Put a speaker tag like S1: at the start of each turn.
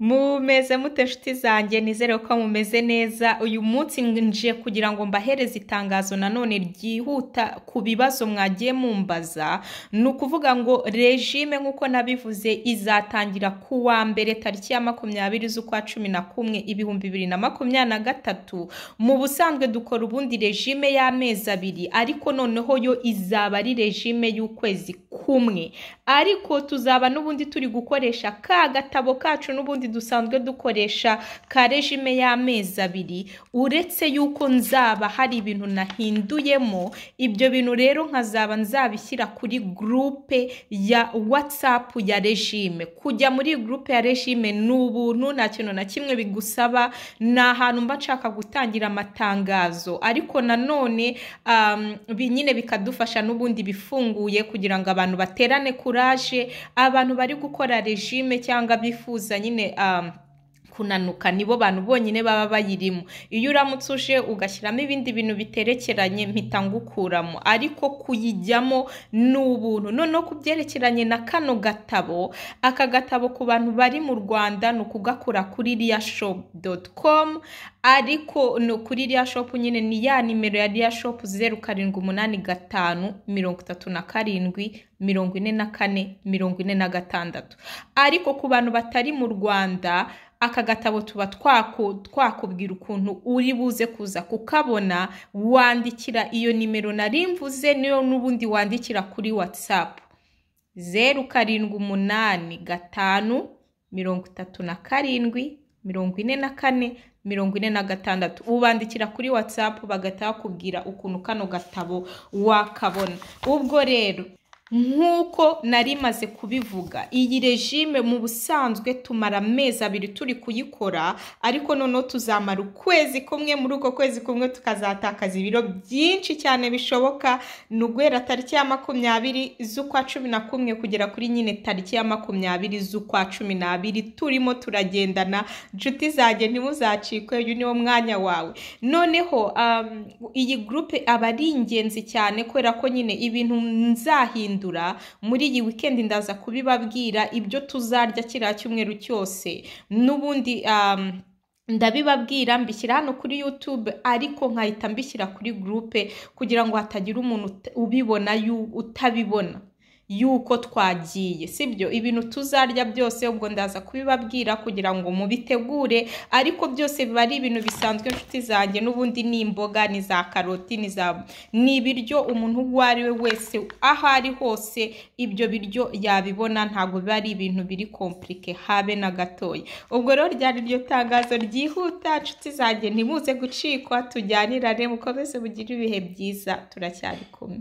S1: mumeze mute nshuti zanjye nizere ko mumeze neza. Uyu munsi nje kugira ngo mbahereze itangazo nanone ryihuta ku bibazo mwagiye mumbaza. Ni ukuvuga ngo regime nk'uko nabivuze izatangira ku wa mbere tariki ya makumyabiri z'ukwa cumi na kumwe ibihumbi bibiri na makumyabiri na gatatu. Mu busanzwe dukora ubundi regime y'amezi abiri ariko noneho yo izaba ari regime y'ukwezi kumwe. Ariko tuzaba n'ubundi turi gukoresha ka gatabo kacu n'ubundi dusanzwe dukoresha ka regime y'amezi abiri. Uretse yuko nzaba hari ibintu nahinduyemo ibyo bintu rero nkazaba nzabishyira kuri gurupe ya watsapu ya regime kujya muri gurupe ya regime ni ubuntu nta kintu na kimwe bigusaba. Ni ahantu mba nshaka gutangira amatangazo. Ariko nanone nyine bikadufasha n'ubundi bifunguye kugira ngo abantu baterane kuraje abantu bari gukora regime cyangwa bifuza nyine kunanuka. Nibo bantu bonyine baba bayirimo. Iyo uramutse uje ugashyiramo ibindi bintu biterekeranye mpita ngukuramo. Ariko kuyijyamo ni ubuntu. Noneho ku byerekeranye na kano gatabo aka gatabo ku bantu bari mu rwanda ni ukugakura kuri riya shopu doti komu ariko ni kuri riya shopu nyine ni ya nimero ya riya shopu zeru karindwi umunani gatanu mirongo itatu na karindwi mirongo ine na kane mirongo ine na gatandatu. Ariko ku bantu batari mu rwanda aka gatabo tuba twakubwira ukuntu uri buze kuza kukabona wandikira iyo nimero nari mvuze niyo n'ubundi wandikira kuri watsapu zeru karindwi umunani gatanu mirongo itatu na karindwi mirongo ine na kane mirongo ine na gatandatu. Ubandikira kuri watsapu bagahita bakubwira ukuntu kano gatabo wakabona. Ubwo rero nk'uko nari maze kubivuga iyi regime mu busanzwe tumara amezi abiri turi kuyikora ariko noneho tuzamara ukwezi kumwe muri uko kwezi kumwe tukazatakaza ibiro byinshi cyane bishoboka ni uguhera tariki ya makumyabiri z'ukwa cumi na kumwe kugera kuri nyine tariki ya makumyabiri z'ukwa cumi n'abiri turimo turagendana inshuti zanjye ntimuzacikwe uyu niwo mwanya wawe. Noneho iyi gurupe aba ari ingenzi cyane kubera ko nyine ibintu nzahindura muri iyi wikendi ndaza kubibabwira ibyo tuzarya kiriya cyumweru cyose. N'ubundi ndabibabwira mbishyira hano kuri yutube ariko nkahita mbishyira kuri gurupe kugira ngo hatagira umuntu ubibona utabibona. Yuko twagiye sibyo? Ibintu tuzarya byose ubwo ndaza kubibabwira kugira ngo mubitegure ariko byose biba ari ibintu bisanzwe inshuti zanjye n'ubundi ni imboga ni za karoti ni za ni ibiryo umuntu uwo ari we wese aho ari hose ibyo biryo yabibona ntabwo biba ari ibintu biri kompurike habe na gatoya. Ubwo rero ryari ryo tangazo ryihuta inshuti zanjye ntimuze gucikwa tujyanirane mukomeze mugire ibihe byiza turacyari kumwe.